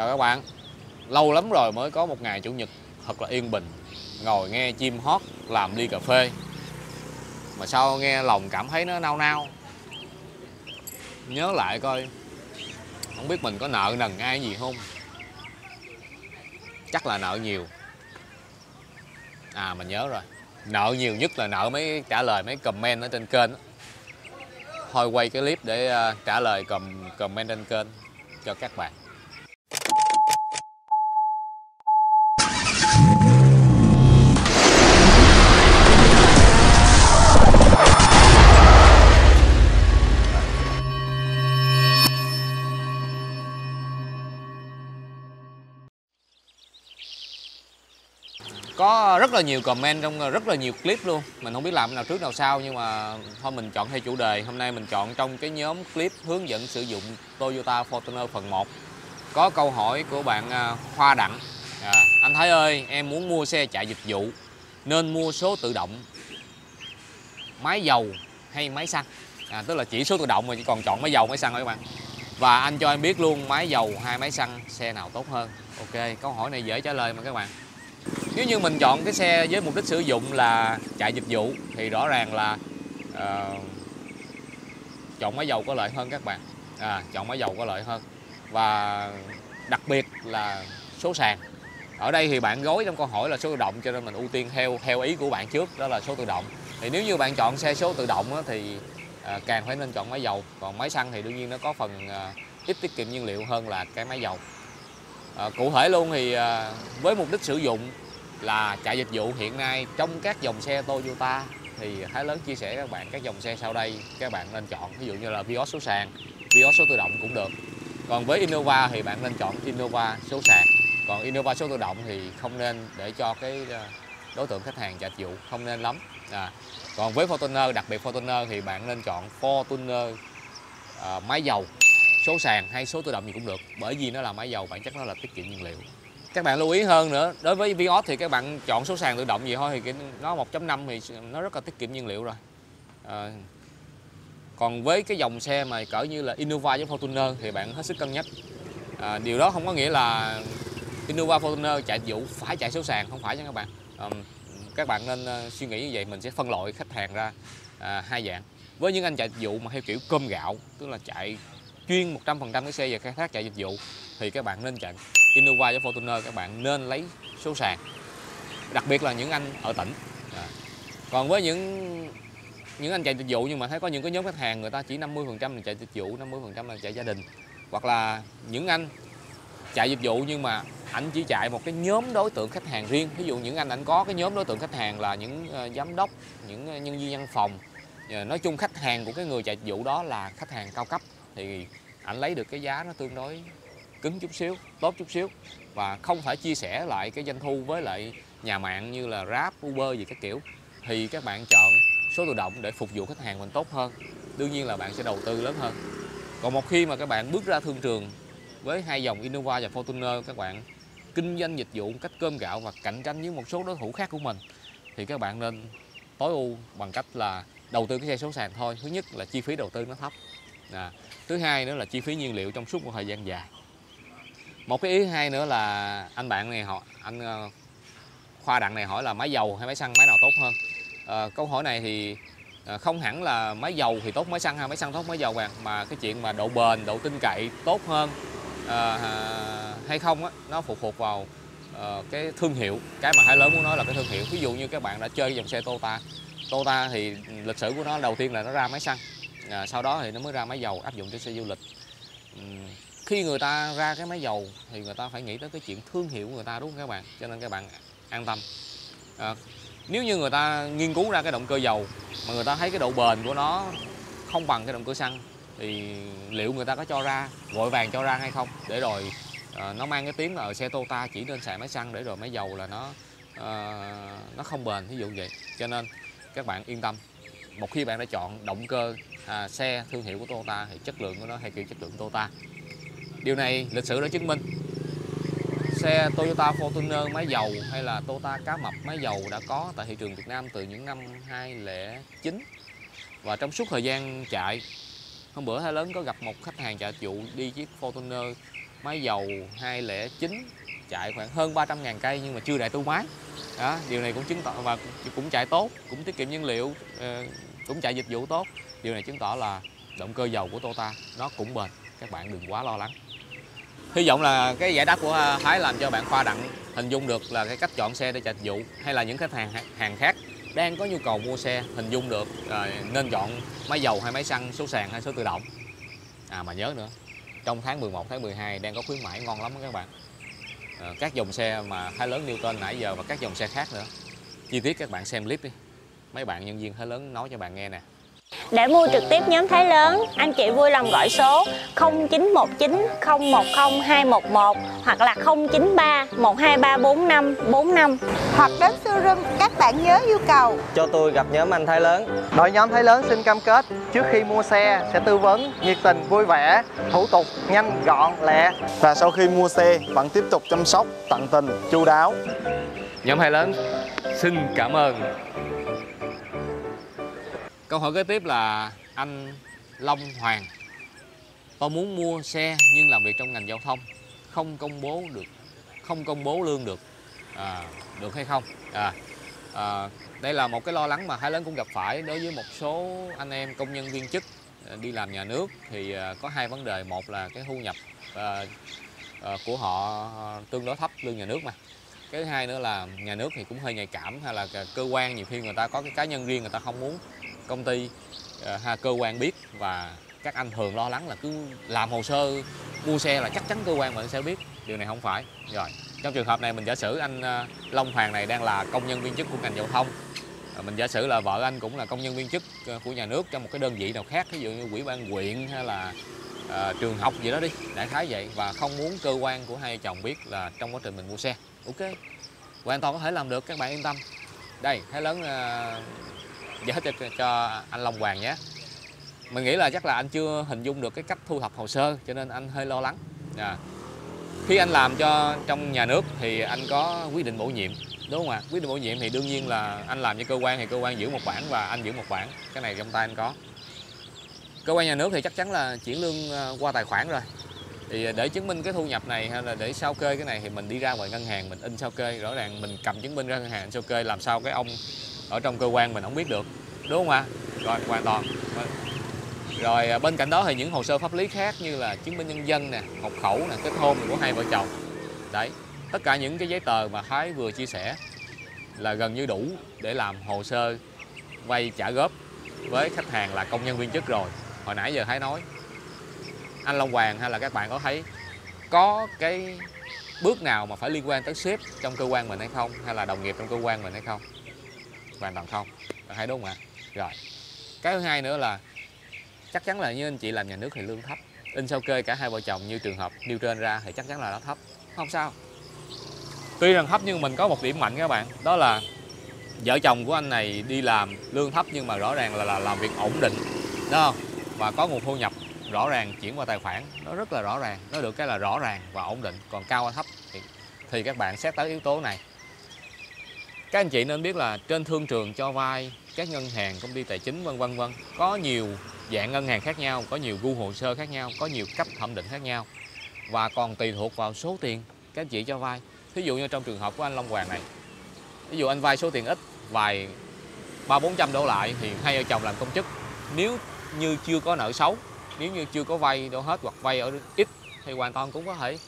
Chào các bạn. Lâu lắm rồi mới có một ngày Chủ nhật thật là yên bình, Ngồi nghe chim hót làm ly cà phê. Mà sao nghe lòng cảm thấy nó nao nao? Nhớ lại coi, Không biết mình có nợ nần ai gì không? Chắc là nợ nhiều. À mình nhớ rồi. Nợ nhiều nhất là nợ mấy, trả lời mấy comment ở trên kênh Thôi quay cái clip để à, trả lời comment trên kênh cho các bạn. Có rất là nhiều comment trong ờ, rất là nhiều clip luôn. Mình không biết làm nào trước nào sau nhưng mà thôi mình chọn theo chủ đề. Hôm nay mình chọn trong cái nhóm clip hướng dẫn sử dụng Toyota Fortuner phần 1 có câu hỏi của bạn ờ, Hoa Đặng. À, anh Thái ơi em muốn mua xe chạy dịch vụ nên mua số tự động máy dầu hay máy xăng? À, tức là chỉ số tự động mà chỉ còn chọn máy dầu máy xăng thôi các bạn. Và anh cho em biết luôn máy dầu hay máy xăng xe nào tốt hơn? Ok câu hỏi này dễ trả lời mà các bạn nếu như mình chọn cái xe với mục đích sử dụng là chạy dịch vụ thì rõ ràng là uh, chọn máy dầu có lợi hơn các bạn. À, chọn máy dầu có lợi hơn. Và đặc biệt là số sàn. Ở đây thì bạn gói trong câu hỏi là số tự động cho nên mình ưu tiên theo theo ý của bạn trước đó là số tự động. Thì nếu như bạn chọn xe số tự động á, thì à, càng phải nên chọn máy dầu. Còn máy xăng thì đương nhiên nó có phần à, ít tiết kiệm nhiên liệu hơn là cái máy dầu. À, cụ thể luôn thì à, với mục đích sử dụng là chạy dịch vụ hiện nay trong các dòng xe Toyota. Thì Thái Lớn chia sẻ các bạn các dòng xe sau đây các bạn nên chọn ví dụ như là Vios số sàn Vios số tự động cũng được. Còn với Innova thì bạn nên chọn Innova số sàn. Còn Innova số tự động thì không nên để cho cái ờ, đối tượng khách hàng chạy dịch vụ không nên lắm. À. còn với Fortuner đặc biệt Fortuner thì bạn nên chọn Fortuner à, máy dầu số sàn hay số tự động gì cũng được. Bởi vì nó là máy dầu bản chất nó là tiết kiệm nhiên liệu các bạn lưu ý hơn nữa đối với Vios thì các bạn chọn số sàn tự động gì thôi thì cái nó 1.5 thì nó rất là tiết kiệm nhiên liệu rồi. À, còn với cái dòng xe mà cỡ như là Innova với Fortuner thì bạn hết sức cân nhắc. À, điều đó không có nghĩa là Innova Fortuner chạy vụ phải chạy số sàn không phải nha các bạn. À, các bạn nên suy nghĩ như vậy mình sẽ phân loại khách hàng ra à, hai dạng. Với những anh chạy vụ mà theo kiểu cơm gạo tức là chạy chuyên 100% cái xe về khai thác chạy dịch vụ thì các bạn nên chọn Innova với Fortuner các bạn nên lấy số sàn đặc biệt là những anh ở tỉnh à. còn với những những anh chạy dịch vụ nhưng mà thấy có những cái nhóm khách hàng người ta chỉ 50% là chạy dịch vụ 50% là chạy gia đình hoặc là những anh chạy dịch vụ nhưng mà anh chỉ chạy một cái nhóm đối tượng khách hàng riêng ví dụ những anh ảnh có cái nhóm đối tượng khách hàng là những uh, giám đốc những ờ, nhân viên văn phòng uh, nói chung khách hàng của cái người chạy dịch vụ đó là khách hàng cao cấp thì ảnh lấy được cái giá nó tương đối cứng chút xíu tốt chút xíu và không phải chia sẻ lại cái doanh thu với lại nhà mạng như là Grab, Uber gì các kiểu. Thì các bạn chọn số tự động để phục vụ khách hàng mình tốt hơn. Đương nhiên là bạn sẽ đầu tư lớn hơn. Còn một khi mà các bạn bước ra thương trường với hai dòng Innova và Fortuner các bạn kinh doanh dịch vụ cách cơm gạo và cạnh tranh với một số đối thủ khác của mình thì các bạn nên tối ưu bằng cách là đầu tư cái xe số sàn thôi. Thứ nhất là chi phí đầu tư nó thấp. À, thứ hai nữa là chi phí nhiên liệu trong suốt một thời gian dài một cái ý hay nữa là anh bạn này họ anh ờ, khoa đặng này hỏi là máy dầu hay máy xăng máy nào tốt hơn? À, câu hỏi này thì ờ, không hẳn là máy dầu thì tốt máy xăng hay máy xăng tốt máy dầu bạn mà cái chuyện mà độ bền độ tin cậy tốt hơn à, hay không á nó phụ thuộc vào uh, cái thương hiệu. Cái mà hai lớn muốn nói là cái thương hiệu. Ví dụ như các bạn đã chơi dòng xe Toyota Toyota thì lịch sử của nó đầu tiên là nó ra máy xăng à, sau đó thì nó mới ra máy dầu áp dụng cho xe du lịch. Uhm, khi người ta ra cái máy dầu thì người ta phải nghĩ tới cái chuyện thương hiệu của người ta đúng không các bạn? Cho nên các bạn an tâm. À, nếu như người ta nghiên cứu ra cái động cơ dầu mà người ta thấy cái độ bền của nó không bằng cái động cơ xăng thì liệu người ta có cho ra vội vàng cho ra hay không? Để rồi à, nó mang cái tiếng là xe Toyota chỉ nên xài máy xăng để rồi máy dầu là nó à, nó không bền ví dụ vậy. Cho nên các bạn yên tâm. Một khi bạn đã chọn động cơ à, xe thương hiệu của Toyota thì chất lượng của nó hay kiểu chất lượng Toyota điều này lịch sử đã chứng minh. Xe Toyota Fortuner máy dầu hay là Toyota cá mập máy dầu đã có tại thị trường Việt Nam từ những năm 2009 và trong suốt thời gian chạy hôm bữa Thái Lớn có gặp một khách hàng chạy vụ đi chiếc Fortuner máy dầu 209 chạy khoảng hơn 300 ngàn cây nhưng mà chưa đại tu máy. Đó, điều này cũng chứng tỏ và cũng chạy tốt cũng tiết kiệm nhiên liệu ờ, cũng chạy dịch vụ tốt. Điều này chứng tỏ là động cơ dầu của Toyota nó cũng bền. Các bạn đừng quá lo lắng hy vọng là cái giải đáp của Thái làm cho bạn khoa đặng hình dung được là cái cách chọn xe để chạy dịch vụ hay là những khách hàng hàng khác đang có nhu cầu mua xe hình dung được à, nên chọn máy dầu hay máy xăng số sàn hay số tự động. À mà nhớ nữa trong tháng 11 tháng 12 đang có khuyến mãi ngon lắm các bạn. À, các dòng xe mà Thái lớn Newton nãy giờ và các dòng xe khác nữa. Chi tiết các bạn xem clip đi. Mấy bạn nhân viên Thái lớn nói cho bạn nghe nè để mua trực tiếp nhóm Thái lớn, anh chị vui lòng gọi số 0919 010 211 hoặc là 093 12345 45 hoặc đến showroom các bạn nhớ yêu cầu cho tôi gặp nhóm anh Thái lớn. Đội nhóm Thái lớn xin cam kết trước khi mua xe sẽ tư vấn nhiệt tình vui vẻ, thủ tục nhanh gọn lẹ và sau khi mua xe vẫn tiếp tục chăm sóc tận tình chu đáo. Nhóm Thái lớn xin cảm ơn Câu hỏi kế tiếp là anh Long Hoàng Tôi muốn mua xe nhưng làm việc trong ngành giao thông Không công bố được Không công bố lương được à, Được hay không? À, à, Đây là một cái lo lắng mà Hải Lớn cũng gặp phải. Đối với một số anh em công nhân viên chức à, Đi làm nhà nước thì à, có hai vấn đề. Một là cái thu nhập à, à, của họ tương đối thấp lương nhà nước mà. Cái thứ hai nữa là nhà nước thì cũng hơi nhạy cảm hay là cơ quan nhiều khi người ta có cái cá nhân riêng người ta không muốn công ty ờ, ha cơ quan biết và các anh thường lo lắng là cứ làm hồ sơ mua xe là chắc chắn cơ quan mình sẽ biết. Điều này không phải. Rồi trong trường hợp này mình giả sử anh ờ, Long Hoàng này đang là công nhân viên chức của ngành giao thông ờ, mình giả sử là vợ anh cũng là công nhân viên chức của nhà nước trong một cái đơn vị nào khác ví dụ như quỹ ban quyện hay là uh, trường học gì đó đi đại khái vậy và không muốn cơ quan của hai chồng biết là trong quá trình mình mua xe. Ok hoàn toàn có thể làm được các bạn yên tâm. Đây thấy lớn uh, giải thích cho, cho anh Long Hoàng nhé. Mình nghĩ là chắc là anh chưa hình dung được cái cách thu thập hồ sơ cho nên anh hơi lo lắng. À. khi anh làm cho trong nhà nước thì anh có quyết định bổ nhiệm đúng không ạ? Quyết định bổ nhiệm thì đương nhiên là anh làm cho cơ quan thì cơ quan giữ một bản và anh giữ một bản cái này trong tay anh có. Cơ quan nhà nước thì chắc chắn là chuyển lương ờ, qua tài khoản rồi. Thì để chứng minh cái thu nhập này hay là để sao kê cái này thì mình đi ra ngoài ngân hàng mình in sao kê. Rõ ràng mình cầm chứng minh ra ngân hàng sao kê làm sao cái ông ở trong cơ quan mình không biết được, đúng không ạ? Rồi, hoàn toàn. Rồi à, bên cạnh đó thì những hồ sơ pháp lý khác như là chứng minh nhân dân nè hộ khẩu nè, kết hôn của hai vợ chồng. Đấy, tất cả những cái giấy tờ mà thái vừa chia sẻ là gần như đủ để làm hồ sơ vay trả góp với khách hàng là công nhân viên chức rồi. Hồi nãy giờ thái nói, anh long hoàng hay là các bạn có thấy có cái bước nào mà phải liên quan tới sếp trong cơ quan mình hay không? Hay là đồng nghiệp trong cơ quan mình hay không? Hoàn toàn không. Hay đúng không ạ? Rồi. Cái thứ hai nữa là chắc chắn là như anh chị làm nhà nước thì lương thấp. In sao kê cả hai vợ chồng như trường hợp nêu trên ra thì chắc chắn là nó thấp. Không sao. Tuy rằng thấp nhưng mình có một điểm mạnh các bạn. Đó là vợ chồng của anh này đi làm lương thấp nhưng mà rõ ràng là, là làm việc ổn định. Đúng không? Và có nguồn thu nhập rõ ràng chuyển qua tài khoản. Nó rất là rõ ràng. Nó được cái là rõ ràng và ổn định. Còn cao hay thấp thì, thì các bạn xét tới yếu tố này các anh chị nên biết là trên thương trường cho vay, các ngân hàng, công ty tài chính, vân vân vân, có nhiều dạng ngân hàng khác nhau, có nhiều gu hồ sơ khác nhau, có nhiều cấp thẩm định khác nhau. Và còn tùy thuộc vào số tiền các anh chị cho vay. Ví dụ như trong trường hợp của anh Long Hoàng này ví dụ anh vay số tiền ít, vài ba, bốn trăm đổ lại thì hai vợ chồng làm công chức. Nếu như chưa có nợ xấu, nếu như chưa có vay đâu hết hoặc vay ở ít thì hoàn toàn cũng có thể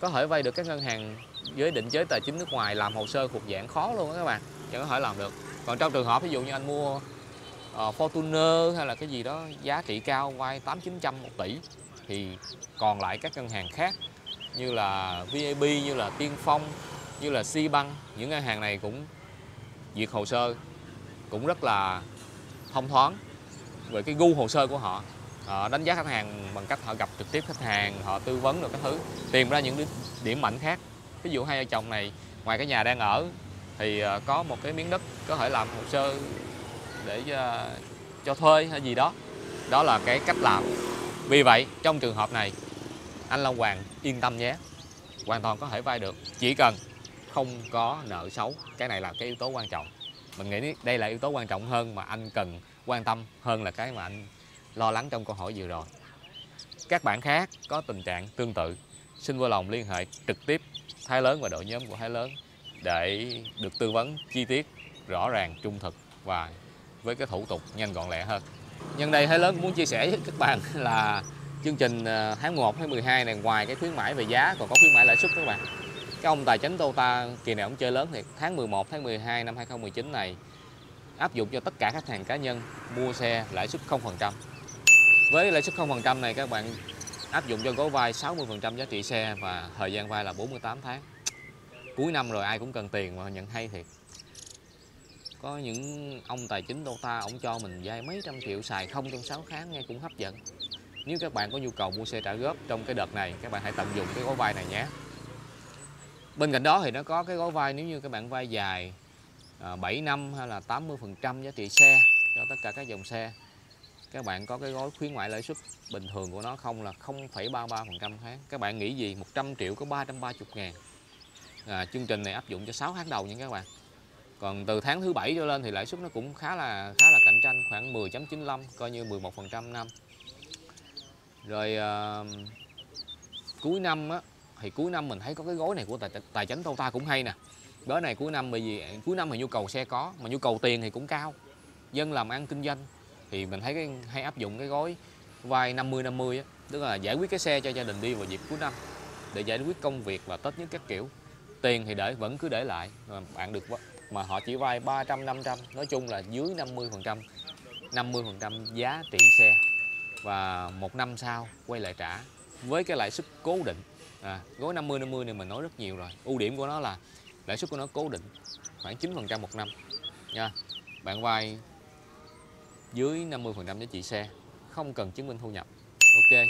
có thể vay được các ngân hàng với định chế tài chính nước ngoài làm hồ sơ thuộc dạng khó luôn đó các bạn chẳng có thể làm được. Còn trong trường hợp ví dụ như anh mua uh, Fortuner hay là cái gì đó giá trị cao vay tám chín trăm một tỷ thì còn lại các ngân hàng khác như là VAB như là Tiên Phong như là Sibank những ngân hàng này cũng duyệt hồ sơ cũng rất là thông thoáng về cái gu hồ sơ của họ. Họ đánh giá khách hàng bằng cách họ gặp trực tiếp khách hàng họ tư vấn được các thứ tìm ra những điểm mạnh khác ví dụ hai vợ chồng này, ngoài cái nhà đang ở, thì ờ, có một cái miếng đất có thể làm hồ sơ để ờ, cho thuê hay gì đó. Đó là cái cách làm. Vì vậy, trong trường hợp này, anh Long Hoàng yên tâm nhé. Hoàn toàn có thể vay được. Chỉ cần không có nợ xấu, cái này là cái yếu tố quan trọng. Mình nghĩ đây là yếu tố quan trọng hơn mà anh cần quan tâm hơn là cái mà anh lo lắng trong câu hỏi vừa rồi. Các bạn khác có tình trạng tương tự, xin vui lòng liên hệ trực tiếp Thái Lớn và đội nhóm của Thái Lớn để được tư vấn chi tiết, rõ ràng, trung thực và với cái thủ tục nhanh gọn lẹ hơn. Nhân đây Thái Lớn cũng muốn chia sẻ với các bạn là chương trình ờ, tháng 1, tháng 12 này ngoài cái khuyến mãi về giá còn có khuyến mãi lãi suất các bạn. Cái ông tài chính Tota kỳ này ông chơi lớn thì tháng 11 tháng 12 năm 2019 này áp dụng cho tất cả khách hàng cá nhân mua xe lãi suất 0%. Với lãi suất 0% này các bạn áp dụng cho gói vay 60% giá trị xe và thời gian vay là 48 tháng. Cuối năm rồi ai cũng cần tiền mà nhận hay thiệt. Có những ông tài chính Tota ông cho mình vay mấy trăm triệu xài không trong 6 tháng nghe cũng hấp dẫn. Nếu các bạn có nhu cầu mua xe trả góp trong cái đợt này, các bạn hãy tận dụng cái gói vay này nhé. Bên cạnh đó thì nó có cái gói vay nếu như các bạn vay dài à, 7 năm hay là 80% giá trị xe cho tất cả các dòng xe các bạn có cái gói khuyến mại lãi suất bình thường của nó không là 0,33% tháng. Các bạn nghĩ gì? 100 triệu có 330 ngàn. À, chương trình này áp dụng cho 6 tháng đầu nha các bạn. Còn từ tháng thứ bảy trở lên thì lãi suất nó cũng khá là khá là cạnh tranh khoảng 10.95 coi như 11% năm. Rồi à, cuối năm á thì cuối năm mình thấy có cái gói này của tài, tài chính Tota cũng hay nè. Gói này cuối năm bởi vì cuối năm thì nhu cầu xe có mà nhu cầu tiền thì cũng cao. Dân làm ăn kinh doanh thì mình thấy cái hay áp dụng cái gói vay 50 50 á, tức là giải quyết cái xe cho gia đình đi vào dịp cuối năm để giải quyết công việc và Tết nhất các kiểu. Tiền thì để vẫn cứ để lại mà bạn được mà họ chỉ vay 300 500, nói chung là dưới 50%, 50% giá trị xe và một năm sau quay lại trả với cái lãi suất cố định. À, gói 50 50 này mình nói rất nhiều rồi. Ưu điểm của nó là lãi suất của nó cố định khoảng 9% một năm nha. Bạn vay dưới 50% giá trị xe không cần chứng minh thu nhập. Ok.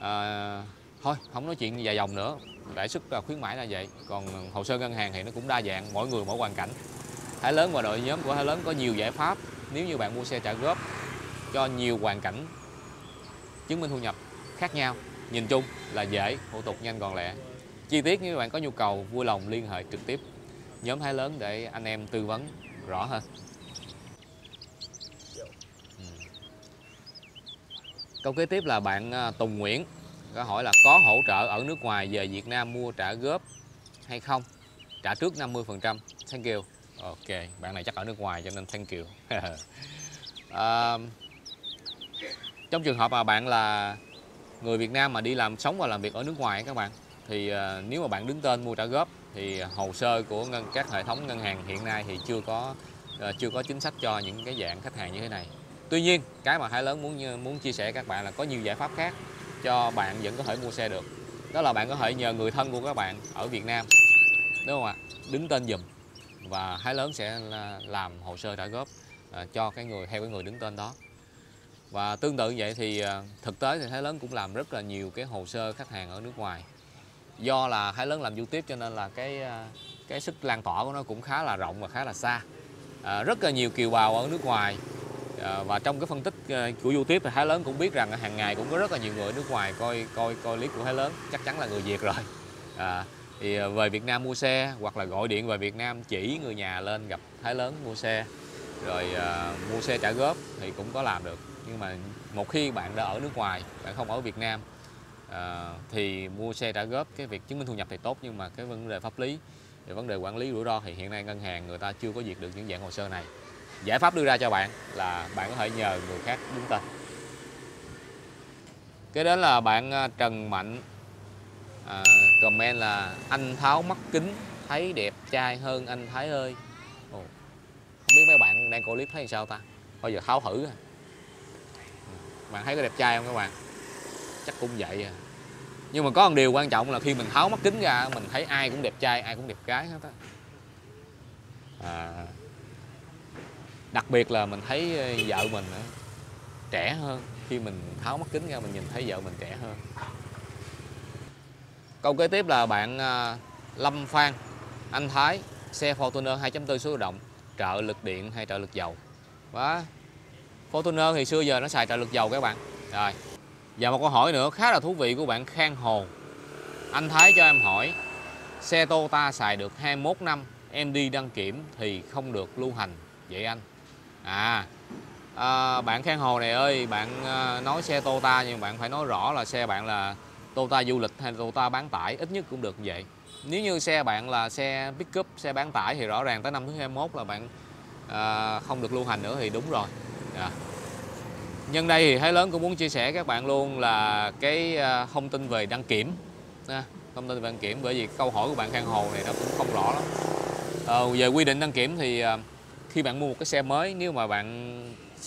À, thôi không nói chuyện dài dòng nữa. Lãi suất à, khuyến mãi là vậy. Còn hồ sơ ngân hàng thì nó cũng đa dạng mỗi người mỗi hoàn cảnh. Thái lớn và đội nhóm của Thái lớn có nhiều giải pháp nếu như bạn mua xe trả góp cho nhiều hoàn cảnh chứng minh thu nhập khác nhau. Nhìn chung là dễ thủ tục nhanh gọn lẹ. Chi tiết nếu bạn có nhu cầu vui lòng liên hệ trực tiếp. Nhóm hai lớn để anh em tư vấn rõ hơn. Câu kế tiếp là bạn à, Tùng Nguyễn có hỏi là có hỗ trợ ở nước ngoài về Việt Nam mua trả góp hay không? Trả trước 50%. Thank you. Ok, bạn này chắc ở nước ngoài cho nên thank you. à, trong trường hợp mà bạn là người Việt Nam mà đi làm sống và làm việc ở nước ngoài các bạn thì à, nếu mà bạn đứng tên mua trả góp thì hồ sơ của ngân các hệ thống ngân hàng hiện nay thì chưa có à, chưa có chính sách cho những cái dạng khách hàng như thế này Tuy nhiên cái mà Hải Lớn muốn muốn chia sẻ các bạn là có nhiều giải pháp khác cho bạn vẫn có thể mua xe được. Đó là bạn có thể nhờ người thân của các bạn ở Việt Nam đúng không ạ? Đứng tên dùm và Hải Lớn sẽ làm hồ sơ trả góp à, cho cái người theo cái người đứng tên đó. Và tương tự vậy thì à, thực tế thì Thái Lớn cũng làm rất là nhiều cái hồ sơ khách hàng ở nước ngoài. Do là Thái Lớn làm YouTube cho nên là cái à, cái sức lan tỏa của nó cũng khá là rộng và khá là xa. À, rất là nhiều kiều bào ở nước ngoài Ờ, và trong cái phân tích ờ, của YouTube thì Thái Lớn cũng biết rằng hàng ngày cũng có rất là nhiều người nước ngoài coi coi coi clip của Thái Lớn. Chắc chắn là người Việt rồi. À, thì về Việt Nam mua xe hoặc là gọi điện về Việt Nam chỉ người nhà lên gặp Thái Lớn mua xe. Rồi à, mua xe trả góp thì cũng có làm được. Nhưng mà một khi bạn đã ở nước ngoài bạn không ở Việt Nam à, thì mua xe trả góp cái việc chứng minh thu nhập thì tốt. Nhưng mà cái vấn đề pháp lý về vấn đề quản lý rủi ro thì hiện nay ngân hàng người ta chưa có duyệt được những dạng hồ sơ này giải pháp đưa ra cho bạn là bạn có thể nhờ người khác đứng tên. Cái đó là bạn à, Trần Mạnh à, comment là anh tháo mắt kính thấy đẹp trai hơn anh Thái ơi. Ồ, không biết mấy bạn đang coi clip thấy sao ta? Bao giờ tháo thử à. bạn thấy có đẹp trai không các bạn? Chắc cũng vậy à. Nhưng mà có một điều quan trọng là khi mình tháo mắt kính ra mình thấy ai cũng đẹp trai ai cũng đẹp gái hết á. À, đặc biệt là mình thấy ờ, vợ mình trẻ hơn. Khi mình tháo mắt kính ra, mình nhìn thấy vợ mình trẻ hơn. Câu kế tiếp là bạn ờ, Lâm Phan. Anh Thái, xe Fortuner 2.4 số động, trợ lực điện hay trợ lực dầu? Và Fortuner thì xưa giờ nó xài trợ lực dầu các bạn. Rồi, và một câu hỏi nữa khá là thú vị của bạn Khang Hồ. Anh Thái cho em hỏi, xe Toyota xài được 21 năm, em đi đăng kiểm thì không được lưu hành. Vậy anh? À, à bạn Khang Hồ này ơi bạn à, nói xe Toyota nhưng bạn phải nói rõ là xe bạn là Toyota du lịch hay Toyota bán tải ít nhất cũng được như vậy. Nếu như xe bạn là xe pickup xe bán tải thì rõ ràng tới năm thứ 21 là bạn à, không được lưu hành nữa thì đúng rồi. À. nhân đây thì Thái Lớn cũng muốn chia sẻ các bạn luôn là cái à, thông tin về đăng kiểm. À, thông tin về đăng kiểm bởi vì câu hỏi của bạn Khang Hồ này nó cũng không rõ lắm. À, về quy định đăng kiểm thì à, khi bạn mua một cái xe mới nếu mà bạn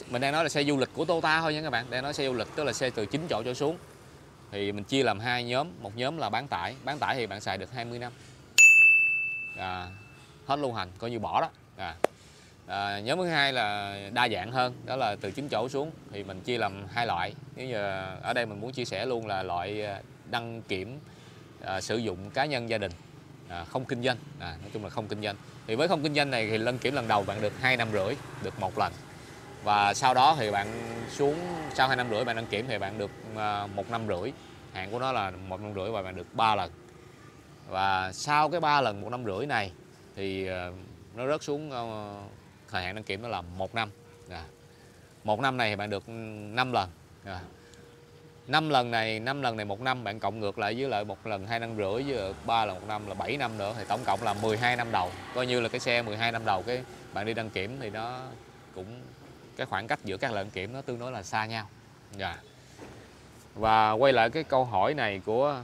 mình đang nói là xe du lịch của Toyota thôi nha các bạn đang nói xe du lịch tức là xe từ 9 chỗ trở xuống thì mình chia làm hai nhóm một nhóm là bán tải bán tải thì bạn xài được 20 năm. À, hết lưu hành coi như bỏ đó. À. À, nhóm thứ hai là đa dạng hơn đó là từ 9 chỗ xuống thì mình chia làm hai loại. Nếu giờ ở đây mình muốn chia sẻ luôn là loại à, đăng kiểm à, sử dụng cá nhân gia đình à, không kinh doanh. À, nói chung là không kinh doanh. Thì với không kinh doanh này thì lần kiểm lần đầu bạn được hai năm rưỡi được một lần. Và sau đó thì bạn xuống sau hai năm rưỡi bạn đăng kiểm thì bạn được à, một năm rưỡi. Hạn của nó là một năm rưỡi và bạn được 3 lần. Và sau cái 3 lần một năm rưỡi này thì à, nó rớt xuống à, thời hạn đăng kiểm nó là một năm. À. một năm này thì bạn được 5 lần. À năm lần này năm lần này một năm bạn cộng ngược lại với lại một lần hai năm rưỡi với ba lần một năm là 7 năm nữa. Thì tổng cộng là 12 năm đầu. Coi như là cái xe 12 năm đầu cái bạn đi đăng kiểm thì nó cũng cái khoảng cách giữa các lần kiểm nó tương đối là xa nhau. Dạ. Và quay lại cái câu hỏi này của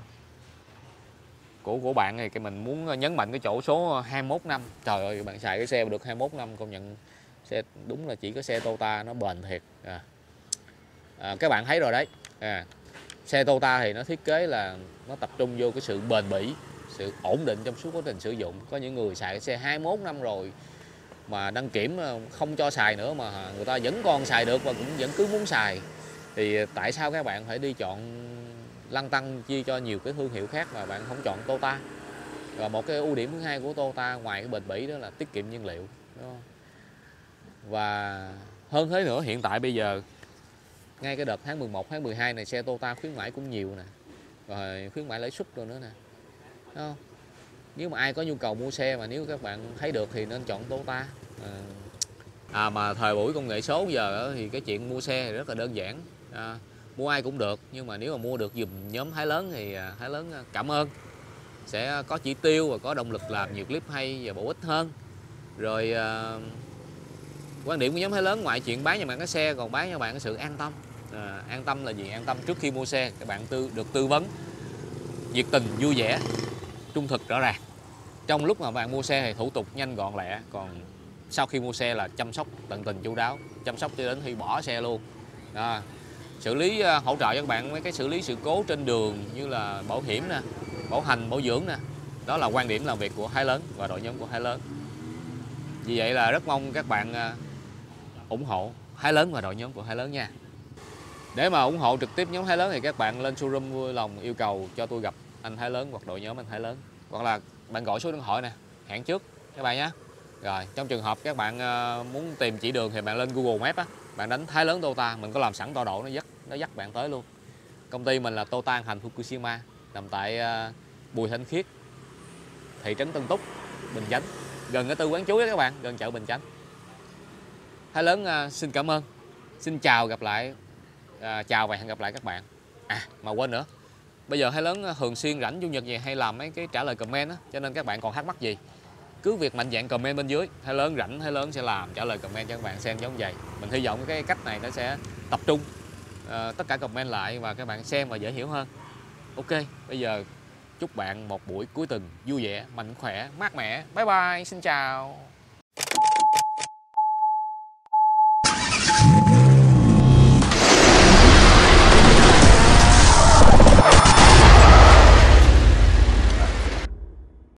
của của bạn thì cái mình muốn nhấn mạnh cái chỗ số 21 năm. Trời ơi bạn xài cái xe mà được 21 năm công nhận xe đúng là chỉ có xe Toyota nó bền thiệt. À. À, các bạn thấy rồi đấy à, xe Toyota thì nó thiết kế là nó tập trung vô cái sự bền bỉ sự ổn định trong suốt quá trình sử dụng. Có những người xài cái xe 21 năm rồi mà đăng kiểm ờ, không cho xài nữa mà người ta vẫn còn xài được và cũng vẫn cứ muốn xài. Thì tại sao các bạn phải đi chọn lăn tăng chia cho nhiều cái thương hiệu khác mà bạn không chọn Toyota? Và một cái ưu điểm thứ hai của Toyota ngoài cái bền bỉ đó là tiết kiệm nhiên liệu và hơn thế nữa hiện tại bây giờ ngay cái đợt tháng 11 tháng 12 này xe Toyota khuyến mãi cũng nhiều nè. Rồi khuyến mãi lãi suất rồi nữa nè. Đúng không? nếu mà ai có nhu cầu mua xe mà nếu các bạn thấy được thì nên chọn Toyota. À, à mà thời buổi công nghệ số giờ thì cái chuyện mua xe thì rất là đơn giản. À, mua ai cũng được nhưng mà nếu mà mua được dùm nhóm Thái Lớn thì à, Thái Lớn à, cảm ơn. Sẽ có chỉ tiêu và có động lực làm nhiều clip hay và bổ ích hơn. Rồi à, quan điểm của nhóm Thái Lớn ngoại chuyện bán cho bạn cái xe còn bán cho bạn cái sự an tâm à, an tâm là gì? An tâm trước khi mua xe các bạn tư được tư vấn. Nhiệt tình vui vẻ trung thực rõ ràng. Trong lúc mà bạn mua xe thì thủ tục nhanh gọn lẹ còn sau khi mua xe là chăm sóc tận tình chu đáo chăm sóc cho đến khi bỏ xe luôn. À, xử lý ờ, hỗ trợ cho các bạn mấy cái xử lý sự cố trên đường như là bảo hiểm nè bảo hành bảo dưỡng nè. Đó là quan điểm làm việc của hai Lớn và đội nhóm của hai Lớn. Vì vậy là rất mong các bạn ờ, ủng hộ hai Lớn và đội nhóm của hai Lớn nha để mà ủng hộ trực tiếp nhóm Thái Lớn thì các bạn lên showroom vui lòng yêu cầu cho tôi gặp anh Thái Lớn hoặc đội nhóm anh Thái Lớn. Hoặc là bạn gọi số điện thoại nè, hẹn trước các bạn nhé. Rồi, trong trường hợp các bạn ờ, muốn tìm chỉ đường thì bạn lên Google Maps á, bạn đánh Thái Lớn Tota mình có làm sẵn tọa độ nó dắt nó dắt bạn tới luôn. Công ty mình là Toyota Thành Fukushima, nằm tại ờ, Bùi Thanh Khiết, thị trấn Tân Túc, Bình Chánh. Gần cái tư quán chuối đó các bạn, gần chợ Bình Chánh. Thái Lớn ờ, xin cảm ơn. Xin chào gặp lại à, chào và hẹn gặp lại các bạn. À mà quên nữa. Bây giờ hai Lớn à, thường xuyên rảnh chủ nhật gì hay làm mấy cái trả lời comment á cho nên các bạn còn thắc mắc gì? Cứ việc mạnh dạng comment bên dưới hay Lớn rảnh hay Lớn sẽ làm trả lời comment cho các bạn xem giống vậy. Mình hy vọng cái cách này nó sẽ tập trung uh, tất cả comment lại và các bạn xem và dễ hiểu hơn. Ok bây giờ chúc bạn một buổi cuối tuần vui vẻ mạnh khỏe mát mẻ. Bye bye xin chào.